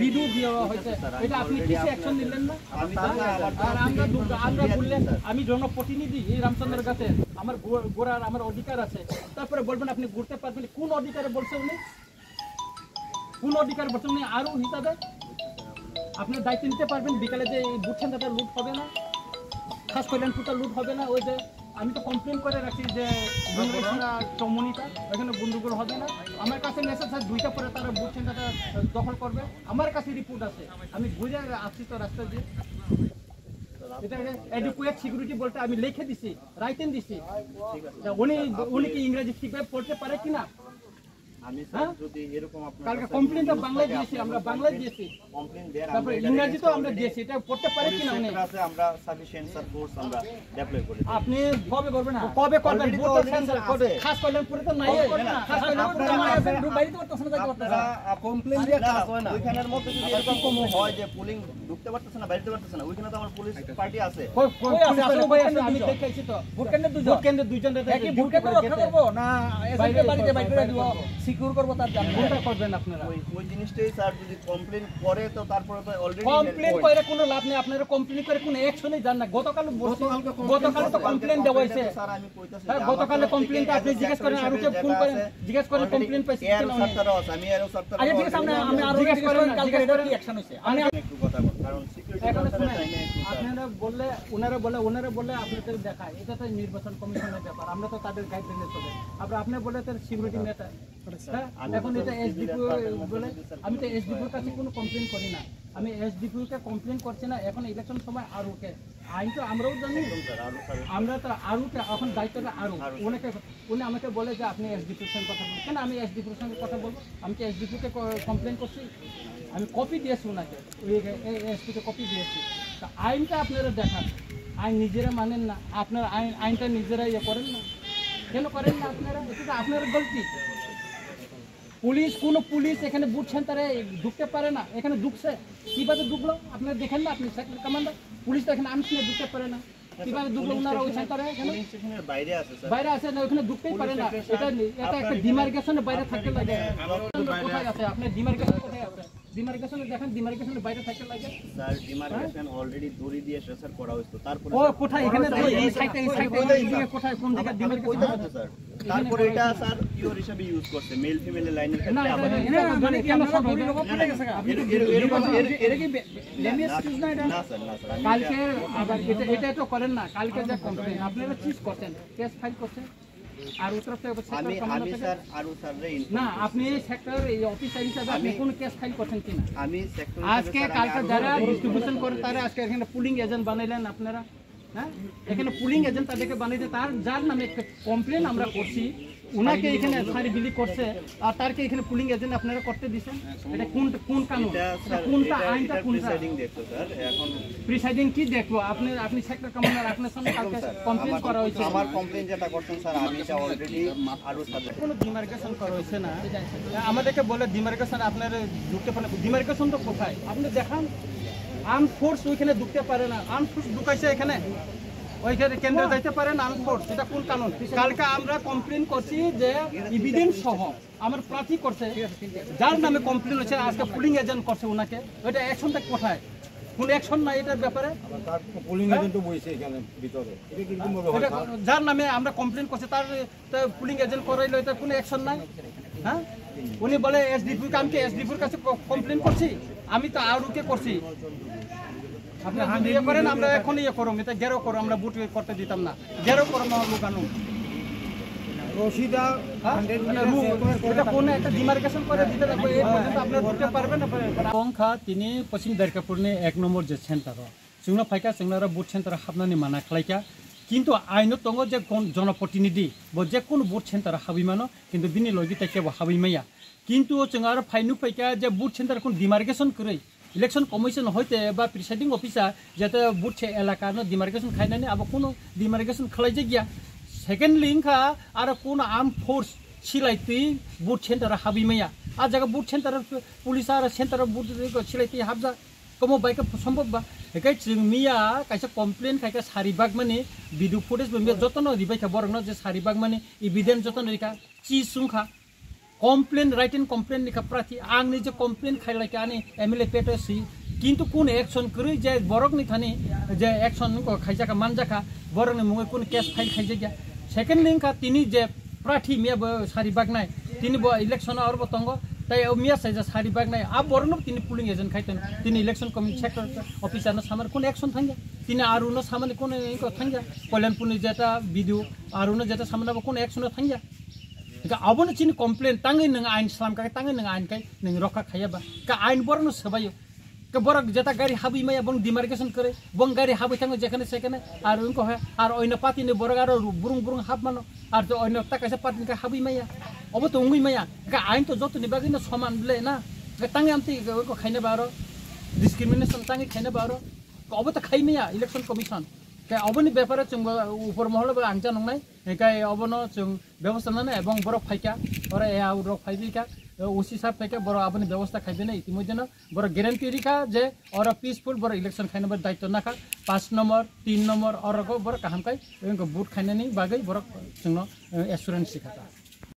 Video দেওয়া হয়েছে। এটা আপনি কিছু অ্যাকশন নিলেন না? আমার আমরা বললেন আমি জনপ্রতিনিধি এই রামচন্দ্র গাছে আমার গোড়ার আমার অধিকার আছে। তারপরে বলবেন আপনি ঘুরতে পারবেন। কোন অধিকারে বলছে উনি? কোন অধিকার বলছে উনি? আরও হিসাবে আপনার দায়িত্ব নিতে পারবেন। বিকালে যে এই বুট সেন্টারটা লুট হবে না খাস কল্যাণপুরটা লুট হবে না, ওই যে আমি তো কমপ্লেন করে রাখছি যে চমনিটা, ওইখানে গুন্ডুগুলো হবে না। আমার কাছে মেসেজ দুইটা পরে তারা বুথ সেন্টারটা দখল করবে। আমার কাছে রিপোর্ট আছে। আমি বুঝে আসছি তো রাস্তা দিয়ে। সিকিউরিটি বলতে আমি লিখে দিছি রাইটেন দিছি। উনি উনি কি ইংরেজি ঠিকভাবে পড়তে পারে কিনা? আমি হ্যাঁ? যদি এরকম কালকে কমপ্লেনটা বাংলায় দিয়েছি আমরা বাংলায় দিয়েছি। complaint দেন, তারপরে এটা তো আমরা দিয়েছি এটা পড়তে পারে police কিনা আছে, আমরা sufficient sir force আমরা deploy করি। আপনি কবে করবেন? কবে করবেন? Already সেন্টার আছে। তো নাই। না, খাস কল্যাণপুরে আপনারা- নাই। আপনি বাইরে করতেছেন না আপনারা? complain দিয়ে কাজ হয় না। ওইখানের মধ্যে যদি এরকম হয় যে পুলিং ঢুকতে পারতেছে না বাইরে পারতেছে না ওইখানে তো আমার পুলিশ পার্টি আছে আমি দেখাইছি তো। ভোট কেন্দ্রে দুজন। ভোট কেন্দ্রে দুজন ভোট কেন্দ্র রক্ষা করব না? বাইরে বাড়িতে বাইরে দিব? সিকিউর করব তার জন্য কোনটা করবেন আপনারা? ওই ওই জিনিসটাই স্যার যদি কমপ্লেন করে তো তারপরে তো অলরেডি কমপ্লেন করে কোনো লাভ নেই আপনারা কমপ্লেন করে কোনো অ্যাকশনই যান না। গতকাল গতকাল তো কমপ্লেন দেওয়া হয়েছে। স্যার আমি কইতাছি হ্যাঁ, গতকালে কমপ্লেনটা আপনি জিজ্ঞেস করেন আরুকে ফোন করেন? জিজ্ঞেস করেন কমপ্লেন পাইছি। সত্তরও আছে আমি এরও সত্তর আচ্ছা ঠিক আমি আরও জিজ্ঞেস করেন কালকে এটা কি অ্যাকশন হইছে আমি একটু কথা বল কারণ সিকিউরিটি এখানে শুনেন চাই না একটু স্যার। আপনারা বললে ওনারা বলে ওনারা বলে আপনাদের দেখায়। এটা তো নির্বাচন কমিশনের ব্যাপার। আমরা তো তাদের গাইডলাইনে চলে। আবার আপনি বলে তার সিকিউরিটি ম্যাটার হ্যাঁ? এখন এটা এসডিপি বলে আমি তো এসডিপির কাছে কোনো কমপ্লেন করি না। আমি এসডিপিকে কমপ্লেন করছি না। এখন ইলেকশন সময় আর ওকে। আইন তো আমরাও জানি। আমরা তো আরুকে এখন দায়িত্বটা আরু উনাকে উনি আমাকে বলে যে আপনি এসডিপির সঙ্গে কথা বলুন। কেন আমি এসডিপির সঙ্গে কথা বলব? আমি কি এসডিপিকে কমপ্লেন করছি? আমি কপি দিয়েছি ওনাকে। ওই এসপিকে কপি দিয়েছি। তা আইনটা আপনারা দেখান। আইন নিজেরা মানেন না। আপনার আইন আইনটা নিজেরা ইয়ে করেন না। কেন করেন না আপনারা? এটা তো আপনার গলতি। পুলিশ কোনো পুলিশ এখানে বুথ সেন্টারে ঢুকতে পারে না। এখানে ঢুকছে। কীভাবে ঢুকলো? আপনারা দেখেন না আপনি সেক্টর কমান্ডার পুলিশ তো এখানে আর্মস নিয়ে ঢুকতে পারে না। কীভাবে ঢুকলো? ওনারা ওই সেন্টারে এখানে বাইরে আছে বাইরে আছে না ওখানে ঢুকতেই পারে না। এটা এটা একটা ডিমার্কেশনের বাইরে থাকতে লাগে। কোথায় আছে? আপনি ডিমার্কেশন কোথায় আছে? ডিমার্কেশনে দেখেন ডিমার্কেশনের বাইরে থাকতে লাগে। স্যার ডিমার্কেশন অলরেডি দড়ি দিয়ে স্ট্রেচার করা হয়েছে। তারপরে ও কোথায়? এখানে তো এই সাইডে এই সাইডে এইদিকে কোথায় কোন জায়গায় ডিমার্কেশন কইতে স্যার। তারপরে এটা স্যার পিওর হিসেবে ইউজ করছে। মেল ফিমেল লাইনের ক্ষেত্রে এটা- আবার এটা- এটা কেন সম্ভব না? এর- এর- এরকম- এর- এর- না স্যার না স্যার কালকে আবার এটা এটা তো করেন না। কালকে যে আপনারা চিজ করছেন। কেস ফাইল করছেন। আর উত্তর থেকে আমি সেক্টর আমি কমান্ডার থেকে স্যার আরও স্যার রে না আপনি সেক্টর এই অফিসার হিসাবে আপনি কোন কেস ফাইল করছেন কিনা আমি সেক্টর আজকে কালকে যারা ডিস্ট্রিবিউশন করে তারা আজকে এখানে পুলিং এজেন্ট বানাইলেন আপনারা হ্যাঁ এখানে পুলিং এজেন্ট তাদেরকে বানাইতে তার যার নামে একটা কমপ্লেন আমরা করছি ওনাকে এখানে সারি বিলি করছে আর তারকে এখানে পুলিং এজেন্ট আপনারা করতে দিছেন এটা কোন কোন কানুন? কোনটা আইনটা কোনটা? প্রিসাইডিং এখন প্রিসাইডিং কি দেখল? আপনি আপনি সেক্টর কমান্ডার আপনার সামনে কালকে কমপ্লেন করা হয়েছে। আমার কমপ্লেন যেটা করছেন স্যার আমি এটা অলরেডি আরও স্যার কোনো ডিমার্কেশন করা হয়েছে না। আমাদেরকে বলে ডিমার্কেশন আপনার ঢুকতে পারে ডিমার্কেশন তো কোথায়? আপনি দেখান। আর্ম ফোর্স ওইখানে ঢুকতে পারে না। আর্ম ফোর্স ঢুকাইছে এখানে। ওইখানে কেন্দ্রে যাইতে পারেন আর্ম ফোর্স এটা কোন কানুন? কালকে আমরা কমপ্লেন করছি যে ইভিডেন্স সহ আমার প্রার্থী করছে যার নামে কমপ্লেন হচ্ছে আজকে পুলিং এজেন্ট করছে ওনাকে ওইটা অ্যাকশনটা কোথায়? কোন অ্যাকশন নাই এটার ব্যাপারে? পুলিং এজেন্ট বইছে এখানে ভিতরে। যার নামে আমরা কমপ্লেন করছি তার পুলিং এজেন্ট করাইলো এটা কোনো অ্যাকশন নাই? হ্যাঁ? উনি বলে এসডিপি আমি কি এসডিপির কাছে কমপ্লেন করছি? আমি তো আরুকে করছি। পংখা তিনি পশ্চিম দারকাপুরনি এক নম্বর যে সেন্টার চিংনা ফাইকা চিংনারা বুথ সেন্টার হাবনানি মানা খালাইকা। কিন্তু আইন দङ যে কোন জনপ্রতিনিধি বা যে কোন বুথ সেন্টার হাবিমানো কিন্তু দিনে লগি তাকে হাবিমাইয়া। কিন্তু চিংরা ফাইনু ফাইকা যে বুথ সেন্টার কোন ডিমার্কেশন করে ইলেকশন কমিশন হইতে বা প্রিসাইডিং অফিসার যাতে বুঝছে এলাকার ডিমার্কেশন খাই নাই আবার কোনো ডিমার্কেশন খালাইজে গিয়া সেকেন্ড লিঙ্কা আর কোন আর্ম ফোর্স সিলাইতি বুট সেন্টার হাবিমাইয়া আর জায়গা বুট সেন্টার পুলিশ আর সেন্টার বুট সিলাইতি হাবজা, কমো বাইক সম্ভব বা? এখানে চিংমিয়া কাছে কমপ্লেন খাইকা সারিবাগ মানে ভিডিও ফুটেজ যত্ন দিবাই বরং যে সারিবাগ মানে ইভিডেন্স যত্ন রেখা চি সুখা रिका चि सुंखा কমপ্লেন রাইটেন কমপ্লেন নিখা প্রার্থী आंनि যে কমপ্লেন খাইলাইকে আনি এমএলএ পেটো সি কিন্তু কোন একশন করি যে বরকনি থানি যে একশন খাইজাকা মানজাকা বরকনি মুগে কোন কেস ফাইল খাইজাকা সেকেন্ড লিঙ্কা তিনি যে প্রার্থী মিয়া সারি বাগনাই তিনি ইলেকশন আর বতঙ্গ তাই মিয়া সাইজা সারি বাগনাই আ বরন তিনি পুলিং এজেন্ট খাইতেন তিনি ইলেকশন কমিটি সেক্টর অফিসার সামনে কোন একশন থাঙ্গা তিনি আর উনো সামনে কোন থাঙ্গা কল্যাণপুরনি যেটা বিডিও আর উনো যেটা সামনে কোন একশন থাঙ্গা अबन चीन कम्प्लेन तंगे नाइन सामकाय तंगे नाइनकाय रखा खाबा का आइन बर सबाय बर जेता गारी हाबी माया बन डिमार्केशन करे बन गारी हाबी थे जेखने सेखने उनको है और अन्य ने बरग बुरु बुरु हाब मानो और जो कैसे पार्टी हाबी मैं अब तो उंगी माया का आइन तो जो तो निभागे समान बोले ना तंगे हम खाने बारो डिस्क्रिमिनेशन तंगे खाने बारो अब तो खाई मैया इलेक्शन कमीशन কে অবনি ব্যাপারে চুং উপর মহল আনচা নংনাই একাই অবন চুং ব্যবস্থা নানে এবং বড় ফাইকা ওরা এ আউ রক ফাইবিকা ওসি সাহেব থেকে বড় আপনি ব্যবস্থা খাইবে না ইতিমধ্যে না। বড় গ্যারেন্টি রেখা যে ওর পিসফুল বড় ইলেকশন খাইনবার দায়িত্ব নাখা পাঁচ নম্বর, তিন নম্বর অরক বড় কাহামকাই বুট খাইনানি বাকে বড় চুং এসুরেন্স রেখা